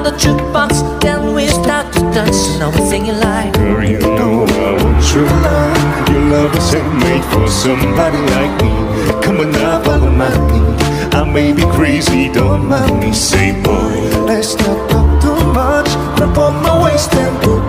on the jukebox, then we start to dance. Now we're singing like Girl, you know I want your love. Your love isn't made for somebody like me. Come on now, follow my lead. I may be crazy, don't mind me. Say, boy, let's not talk too much. Grab on my waist and put